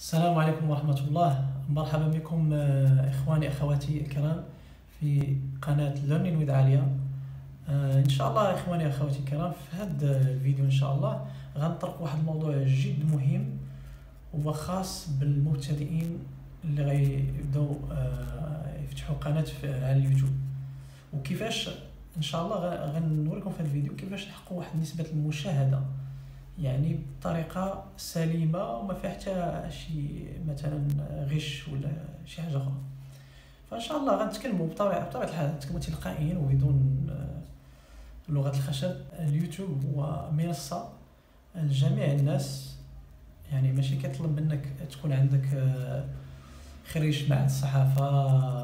السلام عليكم ورحمة الله. مرحبا بكم آه، إخواني أخواتي الكرام في قناة Learning with عليا آه، إن شاء الله إخواني أخواتي الكرام في هذا الفيديو إن شاء الله غنطرق واحد الموضوع جد مهم هو خاص بالمبتدئين اللي غيبداو آه، يفتحوا قناة على اليوتيوب. وكيفاش إن شاء الله غنوريكم في هذا الفيديو كيفاش نحققوا واحد نسبة المشاهدة يعني بطريقة سليمة وما فيها حتى شي مثلا غش ولا شي حاجة أخرى. فإن شاء الله غنتكلموا بطبيعه بطبيعة الحال نتكلموا تلقائيا وبدون آه، لغة الخشب. اليوتيوب هو منصة لجميع الناس يعني ماشي كيطلب منك تكون عندك آه، خريج معهد الصحافة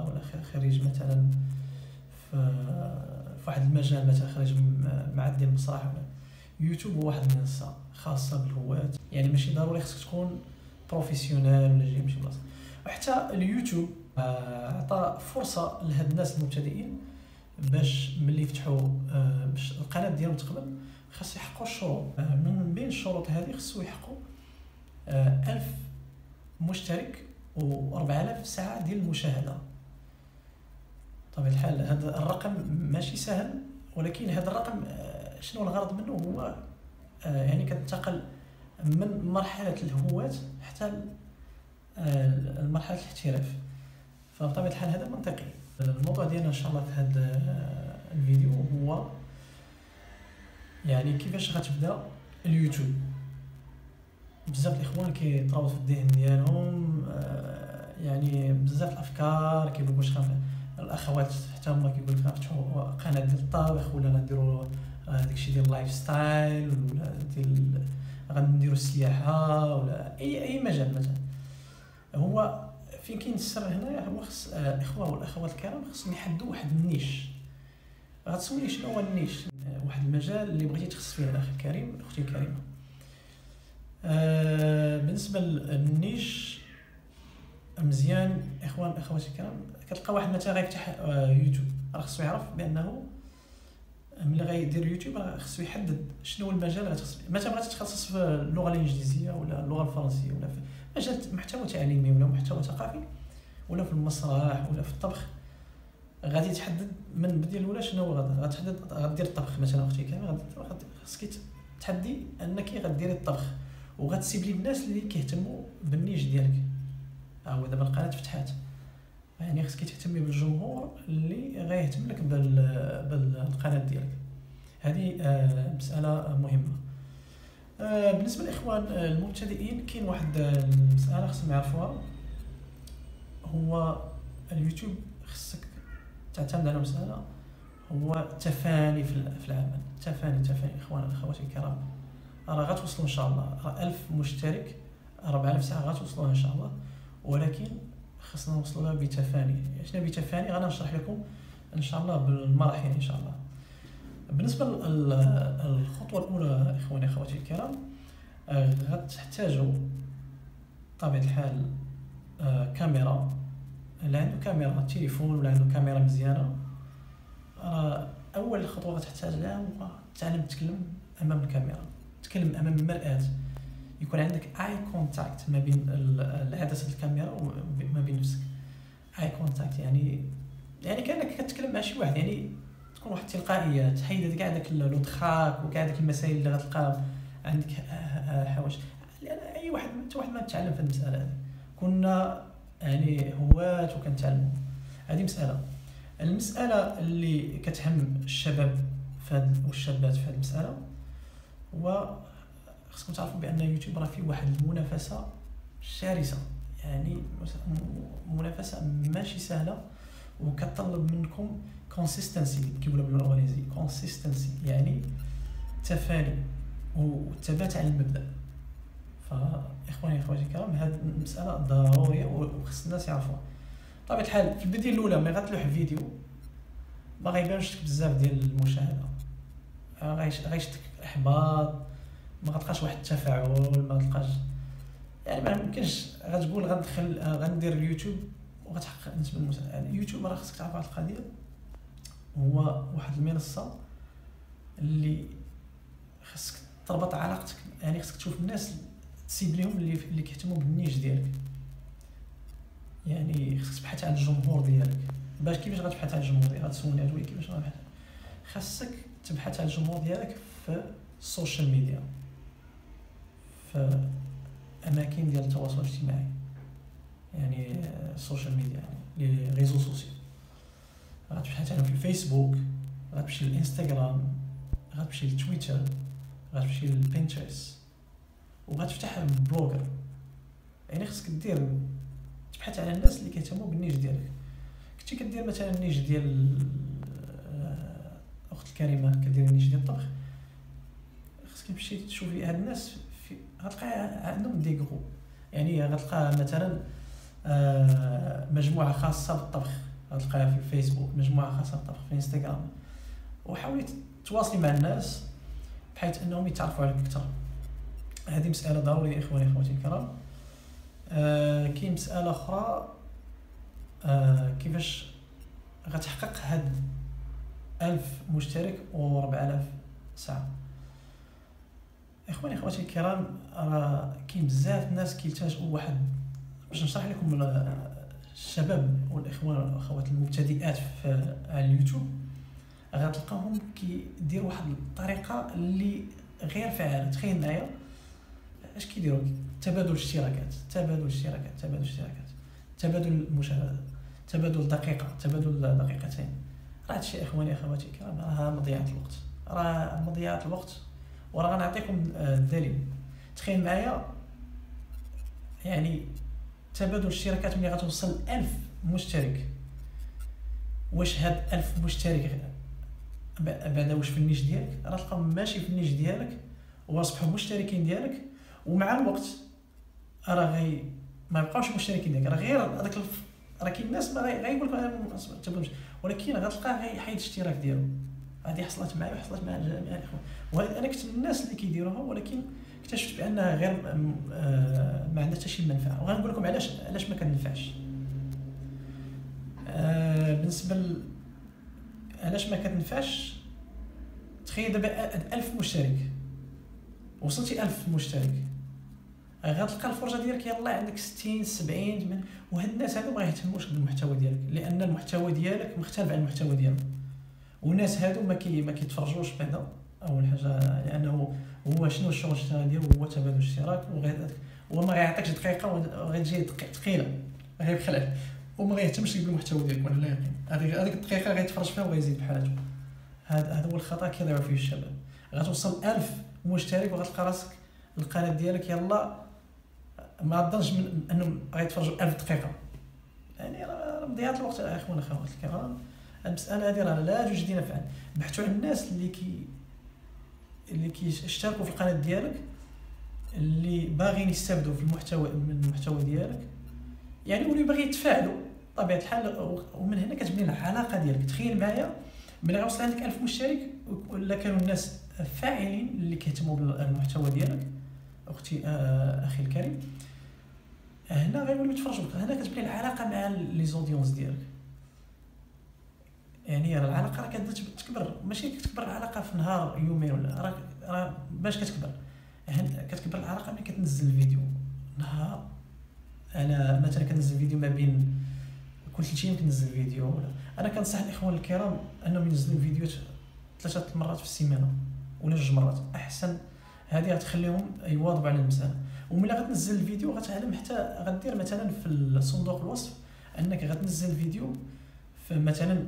ولا خريج مثلا في واحد المجال مثلا خريج معهد ديال المسرح يوتيوب هو واحد المنصه خاصة بالهواة. يعني ماشي ضروري خصك تكون professionnel ولا جاي من شي بلاصة. وحتى اليوتيوب آه، عطى فرصة لهاد الناس المبتدئين باش ملي يفتحوا آه، باش القناة ديالهم تقبل خاص يحققوا الشروط. آه، من بين الشروط هذه خصو يحققوا آه، ألف مشترك و 4000 ساعة ديال المشاهده طبيعة الحال هذا الرقم ماشي سهل ولكن هذا الرقم شنو الغرض منه؟ هو يعني كتنتقل من مرحلة الهواة حتى آه، مرحلة الاحتراف. فبطبيعة الحال هذا منطقي. الموضوع ديالنا إن شاء الله في هذا آه، الفيديو هو يعني كيفاش غتبدأ اليوتيوب. بزاف الإخوان كيطراو في الذهن ديالهم آه، يعني بزاف الأفكار كيقولوا واش الأخوات حتى هما كيقول لك قناة ديال الطبخ ولا غنديروا آه، داكشي ديال ال lifestyle ولا ديال غنديروا السياحة ولا اي أي مجال مثلا. هو فين كاين السر هنايا هو خص آه، الاخوه والأخوات الكرام خصهم يحددوا واحد ال niche. غتسولي شنو هو ال niche؟ آه، واحد المجال اللي بغيتي تخصص فيه الأخ الكريم أختي الكريمة. آه، بالنسبة لل niche مزيان اخوان إخواتي الكرام. كتلقى واحد مثلا غيفتح آه، يوتيوب. راه خصو يعرف بأنه ملي غيدير يوتيوب خصو يحدد شنو هو المجال فيه مثلا بغيتي تخصص في اللغة الإنجليزية ولا اللغة الفرنسية ولا في مجال محتوى تعليمي ولا محتوى ثقافي ولا في المسرح ولا في الطبخ. غادي تحدد من البدايه الأولى شنو هو غاد- غتحدد غدير الطبخ مثلا أختي كامل غادي خصك تحدي أنك غديري الطبخ وغتسيبلي الناس اللي كيهتموا بالنيش ديالك. ها هو دابا القناة فتحات. يعني خصك تهتمي بالجمهور اللي غيهتم لك بال- بالقناة ديالك. هذه آه، مسألة مهمة. آه، بالنسبة للإخوان آه، المبتدئين كاين واحد آه، المساله خصهم يعرفوها. هو اليوتيوب خصك تعتمد على مسألة هو التفاني في ال- في العمل. تفاني تفاني. إخوان اخواتي الكرام. راه غتوصلوا إن شاء الله. راه 1000 مشترك 4000 ساعة غتوصلوها إن شاء الله. ولكن خصنا نوصلوا لها بتفاني. شنو بتفاني؟ غانا نشرح لكم إن شاء الله بالمراحل إن شاء الله. بالنسبة للخطوه الأولى إخواني أخواتي الكرام آه، غتحتاجوا بطبيعة الحال آه، كاميرا. اللي عنده كاميرا تليفون ولا عنده كاميرا مزيانة. أول خطوة غتحتاج لها هو تعلم تتكلم أمام الكاميرا تتكلم أمام المرآة. يكون عندك eye contact ما بين ال- العدسه الكاميرا وما بين نفسك. eye contact يعني يعني كأنك كتكلم مع شي واحد يعني تكون واحد التلقائيه تحيد كاع داك الضخاك وكاع داك المسائل اللي غتلقاها عندك آه، آه، حوايج. لأن أي واحد حتى واحد ما تعلم في المسألة هذه. كنا يعني هواة وكنتعلموا هذه مسألة. المسألة اللي كتهم الشباب والشابات في هذه المسألة هو خصكم تعرفوا بأن يوتيوب راه فيه واحد المنافسة شرسة. يعني منافسة ماشي سهلة وكتطلب منكم consistency كيقولوا باللغة الإنجليزية. consistency يعني تفاني والثبات على المبدأ. فإخواني اخواتي الكرام هذه المسألة ضرورية وخص الناس يعرفوها. بطبيعه الحال في البداية الأولى ملي غتلوح فيديو ما غيبانش بزاف ديال المشاهدة. غيش- غيشدك إحباط ما غتلقاش واحد التفاعل ما تلقاش يعني ما يمكنش غتقول غندخل غندير اليوتيوب وغتحقق نسبة المشاهده يعني اليوتيوب راه خصك تعرف واحد القضية هو واحد المنصة اللي خصك تربط علاقتك يعني خصك تشوف الناس تسيب لهم اللي اللي كيهتموا بال niche ديالك. يعني خصك تبحث على الجمهور ديالك. باش كيفاش غتبحث على الجمهور ديالك؟ غتسولني هادوي كيفاش غتبحث خاصك تبحث على الجمهور ديالك في ال social media اماكن ديال التواصل الاجتماعي يعني ال social media يعني les réseaux sociaux غتبحث عنهم في الفيسبوك غتمشي للإنستغرام غتمشي لتويتر غتمشي لل Pinterest وغتفتح Blogger. يعني خصك دير تبحث على الناس اللي كيهتموا بالنيش ديالك. كنتي كدير مثلا ال niche ديال آه، أخت الكريمة كدير ال niche ديال الطبخ. خصك تمشي تشوفي هاد الناس في غتلقى عندهم des groupes يعني غتلقى مثلا آه، مجموعة خاصة بالطبخ. غتلقاها في الفيسبوك مجموعة خاصة بالطبخ في انستغرام وحاولي تواصلي مع الناس بحيث إنهم يتعرفوا عليك أكثر هذه مسألة ضرورية إخواني أخواتي الكرام. آه كاين مسألة أخرى آه كيفاش غتحقق هاد ألف مشترك و 4000 ساعة؟ إخواني إخواتي الكرام راه كاين بزاف الناس كيلتجؤوا واحد باش نشرح لكم الشباب والإخوان والأخوات المبتدئات في على اليوتيوب غتلقاهم كيديروا واحد الطريقة اللي غير فعالة. تخيل معايا اش كيديروا؟ تبادل اشتراكات تبادل اشتراكات تبادل اشتراكات تبادل المشاهدات تبادل دقيقة تبادل دقيقتين. راه هادشي إخواني إخواتي الكرام راه مضيعة الوقت. راه مضيعة الوقت. وراه غنعطيكم الدليل تخيل معايا يعني تبادل الاشتراكات ملي غتوصل 1000 مشترك واش هاد 1000 مشترك بعدا واش في النيش ديالك راه تلقاهم ماشي في النيش ديالك واصبحوا مشتركين ديالك ومع الوقت راه غي ما يبقاوش مشتركين ديالك راه غير هذاك. راه كاين الناس ما غيقول لك ولكن غتلقاه غيحيد الاشتراك ديالو هذه حصلت معايا وحصلت مع جميع الاخوان وأنا كنت من الناس اللي كيديروها ولكن اكتشفت بانها غير آه، ما عندها حتى شي منفعة. وغنقول لكم علاش علاش ما كنفعش آه، بالنسبة ل... علاش ما كتنفعش تخيل دابا 1000 مشترك. وصلتي 1000 مشترك. غتلقى الفرجة ديالك يلاه عندك 60 70 وهاد الناس هادو ما غيهتموش بالمحتوى ديالك لأن المحتوى ديالك مختلف عن المحتوى ديالهم. والناس هادو ما كي ما كيتفرجوش بعدا. أول حاجة لأنه هو شنو الشغل ديالو هو تبادل الاشتراك وما غيعطيكش دقيقة وغتجي ثقيلة. غيبخل وما غيهتمش بالمحتوى ديالك ولا لا يقين هذيك الدقيقة غيتفرج فيها وغيزيد بحالته هذا هذا هو الخطأ كيضيعوا فيه الشباب. غتوصل 1000 مشترك وغتلقى راسك القناة ديالك يلا ما ظنش من انهم غيتفرجوا 1000 دقيقة. يعني راه مضيعة الوقت. اخوان اخوات الكرام المسألة هذه راه لا توجد نفعا بحثوا على الناس اللي كي اللي كيشتركوا في القناة ديالك اللي باغيين يستافدوا في المحتوى من المحتوى ديالك. يعني واللي باغي يتفاعلوا بطبيعة الحال ومن هنا كتبني العلاقة ديالك. تخيل معايا ملي غيوصل عندك 1000 مشترك ولا كانوا الناس فاعلين اللي كيهتموا بالمحتوى ديالك. أختي آه أخي الكريم. هنا غيوليو يتفرجوا هنا كتبني العلاقة مع لي زوديونس ديالك. يعني راه العلاقة راه كتبدا تكبر ماشي كتكبر العلاقة في نهار يومين ولا راه راه باش كتكبر. كتكبر العلاقة ملي كتنزل فيديو نهار أنا مثلا كنزل فيديو ما بين كل ثلاث أيام كنزل فيديو ولا. أنا كنصح الإخوان الكرام أنهم ينزلوا فيديوهات ثلاثة مرات في السيمانة ولا جوج مرات. أحسن. هذه غتخليهم يواظبوا على المساله وملي غتنزل الفيديو غتعلم حتى غدير مثلا في صندوق الوصف أنك غتنزل فيديو في مثلا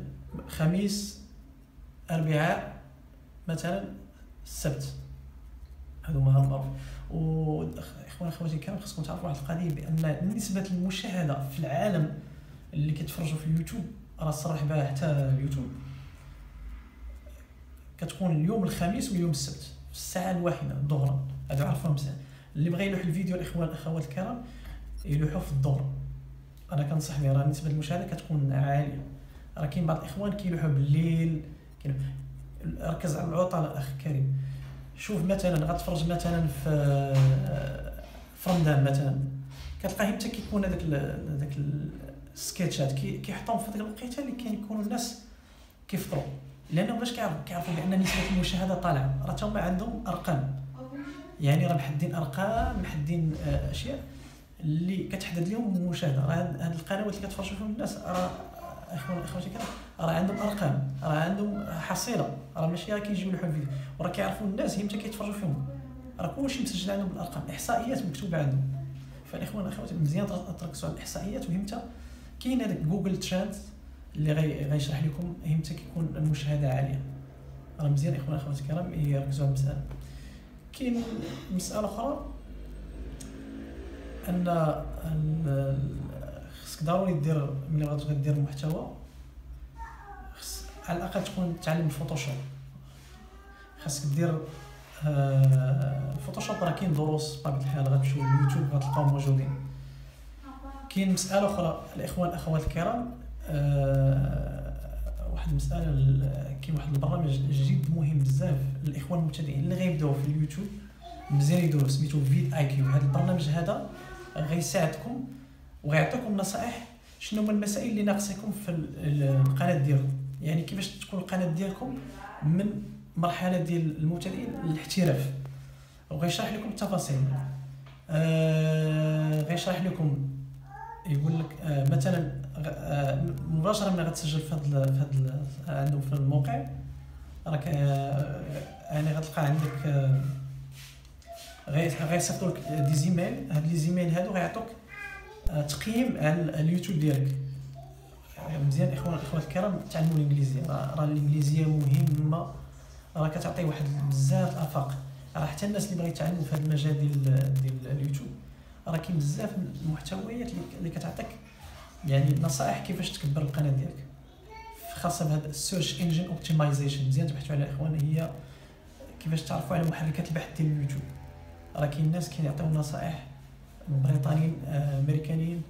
خميس أربعاء مثلا السبت. هذو و اخوان اخواتي الكرام خصكم تعرفوا واحد القضية بأن نسبة المشاهدة في العالم اللي كيتفرجوا في اليوتيوب راه صرح بها حتى اليوتيوب. كتكون اليوم الخميس واليوم السبت في الساعة الواحدة ظهرا هذا عرفوهم مزيان اللي بغى يلوح الفيديو الاخوان الأخوات الكرام يلوحوا في الظهر. أنا كنصح به راه نسبة المشاهدة كتكون عالية. راه كاين بعض الاخوان كيلوحوا بالليل ركز على العطله الأخ كريم شوف مثلا غتفرج مثلا في في رمضان مثلا. كتلقاه حتى كيكون هذاك هذاك السكيتشات كيحطوهم في ذاك الوقيته اللي كاين يكونوا الناس كيفطروا. لأنه باش كيعرفوا؟ كيعرفوا بأن نسبة المشاهدة طالعة. راه هما عندهم أرقام. يعني راه محدين أرقام محدين آه، أشياء اللي كتحدد لهم المشاهدة. راه هاد القنوات اللي كتفرجوا فيهم الناس راه اخوان اخواتي كرام راه عندهم أرقام راه عندهم حصيلة راه ماشي راه كيجيو لهم الفيديو. وراه كيعرفوا الناس هي متى كيتفرجوا فيهم. راه كلشي مسجل عندهم بالأرقام إحصائيات مكتوبة عندهم. فالاخوان الاخوات مزيان تركزوا على الاحصائيات وهمتى كاين هذاك Google Trends اللي غيشرح لكم إمتى كيكون المشاهدة عالية. راه مزيان إخوان أخواتي الكرام يركزوا على المسألة. كاين مسألة أخرى ان خصك ضروري دير ملي غتبغي دير المحتوى خص على الأقل تكون تعلم ال Photoshop خاصك دير ال Photoshop آه، راه كاين دروس بطبيعة الحال غتمشيو لليوتيوب غتلقاو موجودين. كاين مسألة أخرى الاخوان الأخوات الكرام أه واحد المسألة كاين واحد البرنامج جد مهم بزاف للاخوان المبتدئين اللي غيبداو في اليوتيوب مزيان يدوروا سميتو vidIQ هذا البرنامج هذا غيساعدكم وغيعطيكم نصائح شنو هما المسائل اللي ناقصيكم في القناة ديالكم. يعني كيفاش تكون القناة ديالكم من مرحلة ديال المبتدئين للاحتراف. وغيشرح لكم التفاصيل. آه غيشرح لكم يقول لك آه مثلا آه مباشرة ملي غتسجل في هذا في عندهم في الموقع راك آه يعني غتلقى عندك آه غيصيفطوا لك دي زيميل. هاد لي زيميل هادو غيعطوك تقييم على اليوتيوب ديالك. مزيان اخوان الاخوات الكرام تعلموا الانجليزيه راه الإنجليزية مهمة. راه كتعطي واحد بزاف الآفاق. راه حتى الناس اللي بغا يتعلموا في هذا المجال ديال ديال اليوتيوب راه كاين بزاف المحتويات اللي كتعطيك يعني نصائح كيفاش تكبر القناة ديالك. خاصة بهذا ال search engine optimization مزيان تبحثوا على إخوان. هي كيفاش تعرفوا على محركات البحث ديال اليوتيوب. راه كاين ناس كيعطيو نصائح بريطانيين أمريكانيين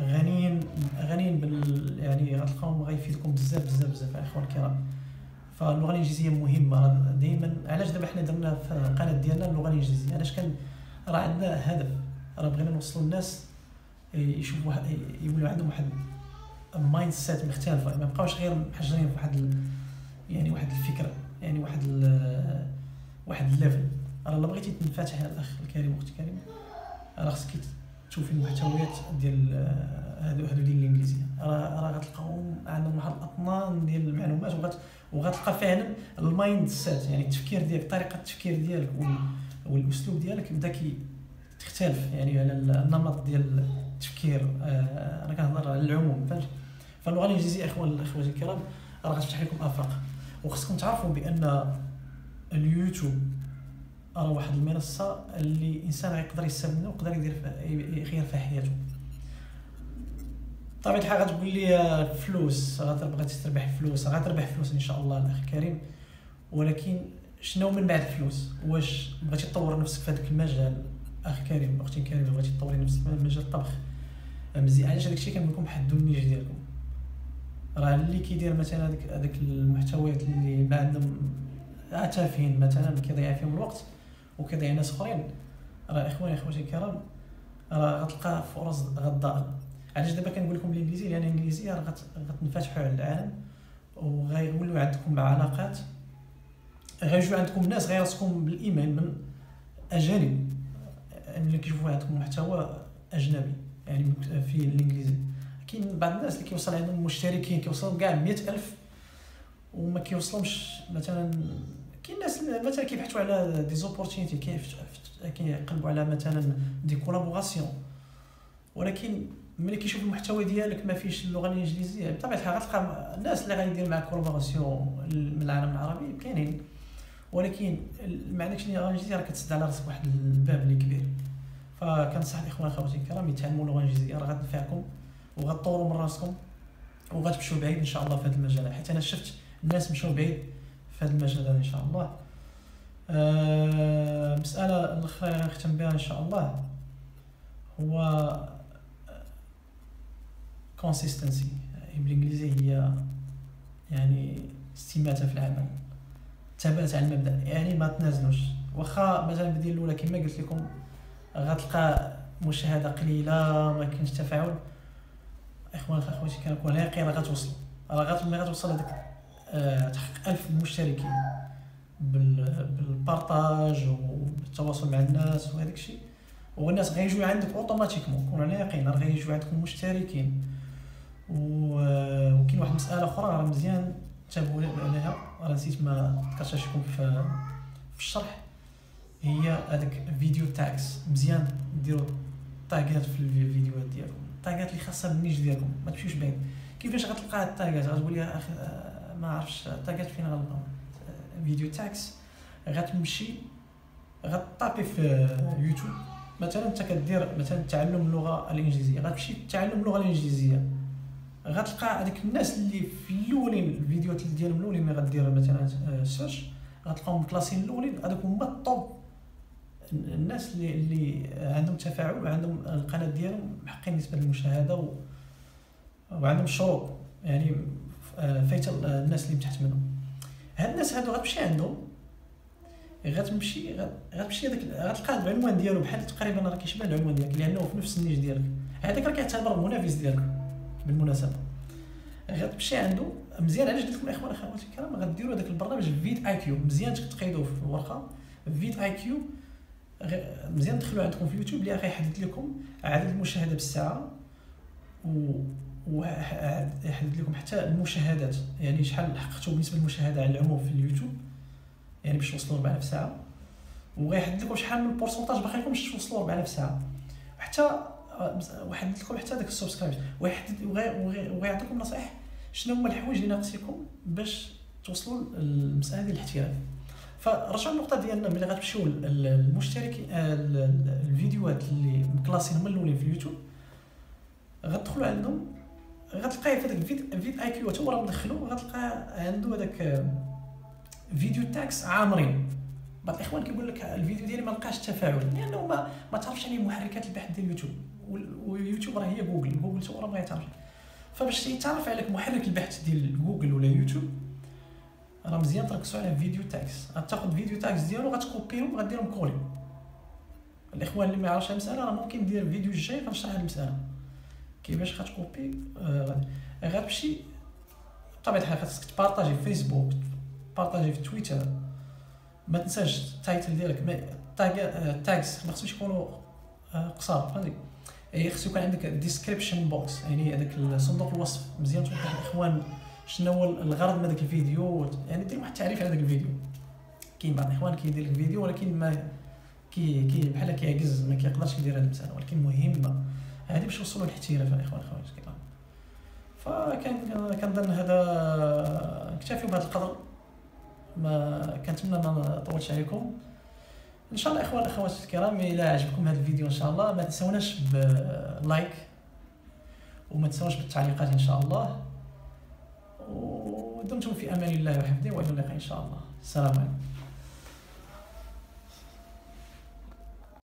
غنيين غنيين بال يعني غتلقاهم غيفيدكم بزاف بزاف بزاف الاخوان الكرام. فاللغة الإنجليزية مهمة دائما علاش دابا حنا درنا في القناة ديالنا اللغة الإنجليزية؟ علاش كان راه عندنا هدف؟ راه بغينا نوصلوا الناس يشوفوا يولوا عندهم واحد mindset مختلفة. ما بقاوش غير محجرين في واحد يعني واحد الفكرة يعني واحد واحد ال level راه الا بغيتي تنفتح الاخ الكريم أختي الكريمة. راه خصك تشوفي المحتويات ديال آه، هادو هادو ديال الانجليزيه راه راه غتلقاهم عندهم واحد الأطنان ديال المعلومات وغت وغتلقى فعلا ال mindset يعني التفكير ديالك طريقة التفكير ديالك والأسلوب ديالك بدا كي تختلف يعني على النمط ديال التفكير. آه، أنا كنهضر على العموم. فهمت فاللغة الانجليزيه اخوان إخواتي الكرام راه غتفتح لكم آفاق. وخصكم تعرفوا بأن اليوتيوب راه واحد المنصه اللي الانسان غيقدر يستافد منها ويقدر يدير يغير فيها حياته. طبيعة الحال غتقول لي فلوس غتبغي تربح فلوس غتربح فلوس إن شاء الله الاخ الكريم. ولكن شنو من بعد الفلوس؟ واش بغيتي تطور نفسك في هذاك المجال؟ اخ كريم أختي كريم بغيتي تطوري نفسك في مجال الطبخ مزيان علاش الشيء كنقول لكم حدوا النيش ديالكم راه اللي كيدير مثلا هذاك المحتويات اللي ما عندهم تافهين مثلا كيضيع فيهم الوقت. وكذا ناس اخرين راه إخواني اخواتي الكرام راه غتلقى فرص غضاء علاش دابا كنقول لكم الانجليزيه لأن الانجليزيه راه غتنفتحوا على العالم وغيولوا عندكم علاقات غيجيو عندكم ناس غيرسكم بالايميل من أجانب. اللي كيشوفوا عندكم محتوى أجنبي يعني في الإنجليزي. كاين بعض الناس اللي كيوصل عندهم مشتركين كيوصلوا كاع 100000 وما كيوصلهمش مثلا كاين ناس مثلا كيبحثوا على des opportunités كيقلبوا على مثلا des collaborations ولكن ملي كيشوف المحتوى ديالك ما فيش اللغة الإنجليزية بطبيعة الحال غتلقى الناس اللي غيدير معك collaboration من العالم العربي كاينين. ولكن ما عندكش اللغة الإنجليزية راه كتسد على راسك واحد الباب اللي كبير. فكنصح الإخوان اخواتي الكرام يتعلموا اللغة الإنجليزية راه غتنفعكم وغتطوروا من راسكم وغتمشيو بعيد إن شاء الله في هذا المجال. حيت أنا شفت الناس مشاو بعيد في هذا المجال إن شاء الله. أه مسألة الأخرى نختم بها إن شاء الله هو كونسيستنسي بالإنجليزية هي يعني استماتة في العمل ثبات على المبدأ. يعني ما تنازلوش. واخا مثلا البديل الأولى كما قلت لكم غتلقى مشاهدة قليلة ما كاينش تفاعل. إخوان اخواتي كنقول يقين راه غتوصل. راه غتوصل هذاك آه، تحقق 1000 مشتركين بالبارطاج وبالتواصل مع الناس وهذاك الشيء. والناس غيجيو عندك اوتوماتيكمون كون على يقين راه غيجيو عندكم مشتركين. وكاين واحد المسألة أخرى راه مزيان. تابعوا عليها راه نسيت ما ذكرتهاش لكم في في الشرح. هي هذاك video tags مزيان. ديروا tag ات في الفيديوهات ديالكم. ال tag ات اللي خاصه بال niche ديالكم. ما تمشيوش بعيد. كيفاش غتلقى ال tag ات غتقول لي آخي ما عرفتش ال tag ات فين غنلقاهم video tags غتمشي غطابي في يوتيوب. مثلا انت كدير مثلا تعلم اللغة الإنجليزية غتمشي تعلم اللغة الإنجليزية غتلقى هذيك الناس اللي في الأولين الفيديوهات ديالهم الأولين اللي غدير مثلا search غتلقاهم كلاسين الأولين هذوك هما ال top الناس اللي اللي عندهم تفاعل وعندهم القناة ديالهم محققين نسبه المشاهده و... وعندهم شروط يعني فايت الناس اللي تحت منهم. هاد الناس هادو غتمشي عندهم غتمشي غتمشي هذاك غتلقى العنوان ديالو بحال تقريبا راه كيشبه العنوان ديالك لأنه في نفس ال niche ديالك. هذاك راه كيعتبر المنافس ديالك بالمناسبة. غتمشي عنده مزيان. علاش قلت لكم الاخوان اخواتي الكرام غديروا هذاك البرنامج vidIQ. مزيان تقيدوه في الورقة. vidIQ مزيان تدخلوا عندكم في اليوتيوب اللي غيحدد لكم عدد المشاهدة بالساعة. و ويحدد لكم حتى المشاهدات يعني شحال حققتوا بالنسبة للمشاهدة على العموم في اليوتيوب يعني باش توصلوا 4000 ساعة. وغيحدد لكم شحال من ال pourcentage باقي لكم باش توصلوا 4000 ساعة. وحتى ويحدد لكم حتى داك ال subscribe ويحدد ويعطيكم نصائح شنو هما الحوايج اللي ناقصيكم باش توصلوا للمسألة ديال الاحتراف. فرجعوا النقطه ديالنا ملي غتمشيو المشتركين الفيديوهات اللي مكلاسين هما الأولين في اليوتيوب غتدخلوا عندهم غتلقاه في هذاك vidIQ هو راه مدخلو غتلقى عنده هذاك video tags عامرين. بعض الإخوان كيقول لك الفيديو ديالي ما لقاش تفاعل لأنه ما ما تعرفش عليه محركات البحث ديال اليوتيوب ويوتيوب راه هي جوجل جوجل تو راه ما يتعرف. فباش يتعرف عليك محرك البحث ديال جوجل ولا يوتيوب راه مزيان تركزوا على video tags غتاخذ video tags ديالو غتكوبيهم وغديرهم coller الإخوان اللي ما يعرفش المسألة راه ممكن ندير فيديو الجاي غنشرح هاد المسألة. كيفاش غتكوبي آه غتمشي بطبيعة الحال خاصك تبارطاجي في فيسبوك تبارطاجي في تويتر. ما تنساش ال title ديالك tags ما خصهمش يكونوا آه، قصار فهمتي؟ اي خصو يكون عندك description box يعني هذاك صندوق الوصف مزيان توضح للاخوان شنو هو الغرض من هذاك الفيديو؟ يعني دير واحد التعريف على هذاك الفيديو. كاين بعض الإخوان كيدير لك فيديو ولكن ما كي كي بحال كيعجز ما كيقدرش يدير هذه المساله ولكن مهمه هذه باش نوصلوا للاحتراف الإخوان اخوات الكرام فكان كنظن هذا نكتفي بهذا القدر. ما كنتمنى ما نطولش عليكم. إن شاء الله إخوان اخوات الكرام إلى عجبكم هذا الفيديو إن شاء الله ما تنسوناش بلايك وما تنسوناش بالتعليقات إن شاء الله. ودمتم في أمان الله وحفظه وإلى اللقاء إن شاء الله. السلام عليكم.